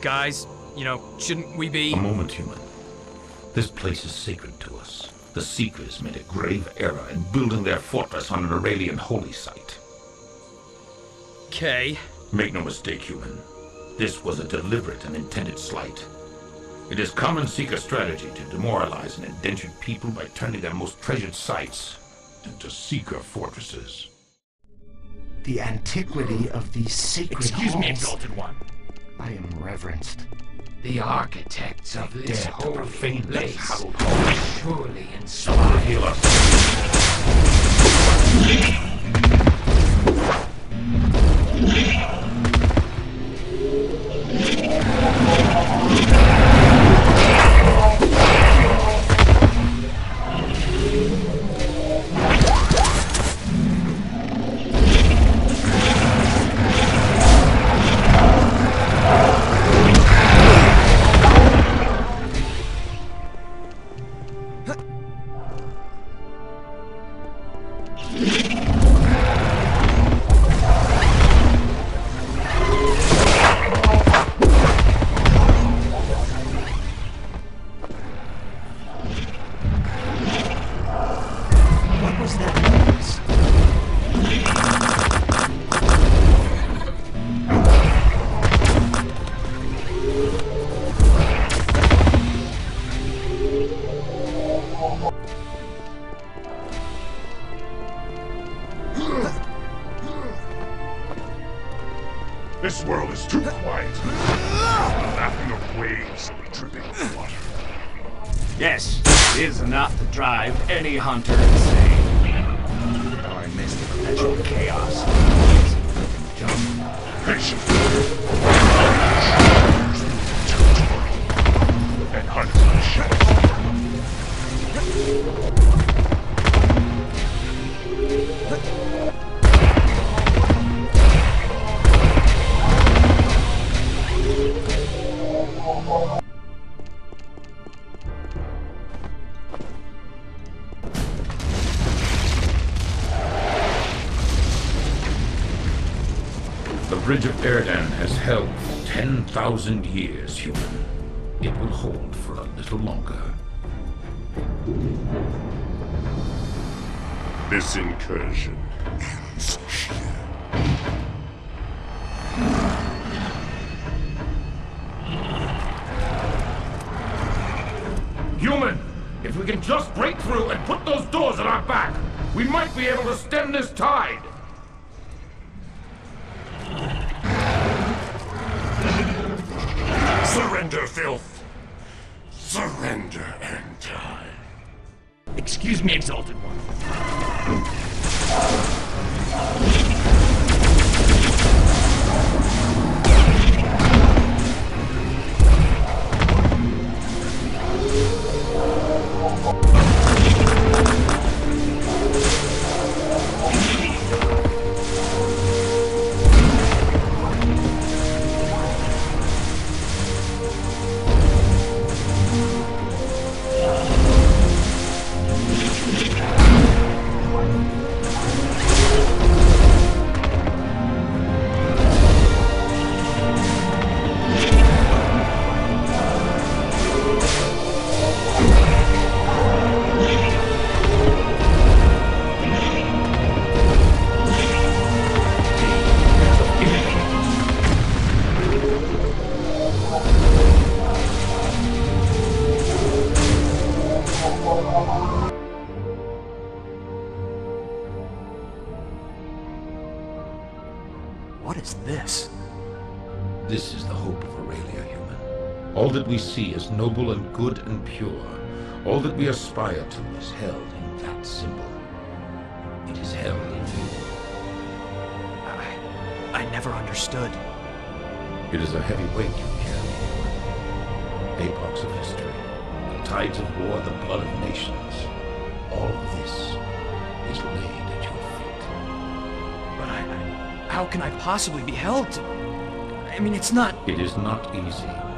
Guys, you know, shouldn't we be. A moment, human. This place is sacred to us. The Seekers made a grave error in building their fortress on an Aurelian holy site. Okay. Make no mistake, human. This was a deliberate and intended slight. It is common Seeker strategy to demoralize an indentured people by turning their most treasured sites into Seeker fortresses. The antiquity of these sacred Excuse halls. me, Exalted One. I am reverenced. The architects of this Dare to holy place hall. surely Someone inspired This world is too quiet. The lapping of waves, dripping water. Yes, it is enough to drive any hunter insane. I miss the perpetual chaos. Patient. And hunt the shadows. 10,000 years, human. It will hold for a little longer. This incursion ends here. Human! If we can just break through and put those doors at our back, we might be able to stem this tide! Excuse me, Exalted One. Is this? This is the hope of Aurelia, human. All that we see is noble and good and pure. All that we aspire to is held in that symbol. It is held in you. I, I never understood. It is a heavy weight you carry, human. Epochs of history, the tides of war, the blood of nations. How can I possibly be held. I mean, it's not. It is not easy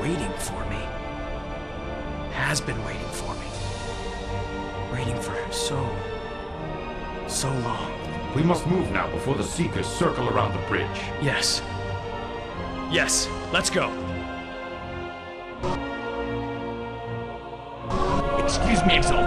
waiting for me. Has been waiting for me. Waiting for so. so long. We must move now before the Seekers circle around the bridge. Yes. Yes, let's go. Excuse me, Exalted.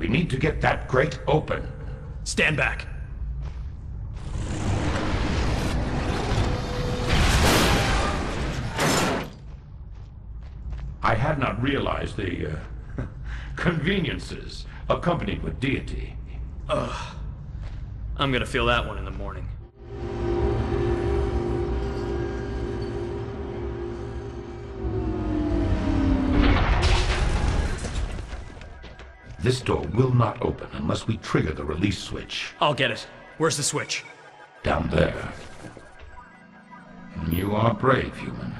We need to get that grate open. Stand back. I had not realized the uh, conveniences accompanied with deity. Ugh. I'm gonna feel that one in the morning. This door will not open unless we trigger the release switch. I'll get it. Where's the switch? Down there. You are brave, human.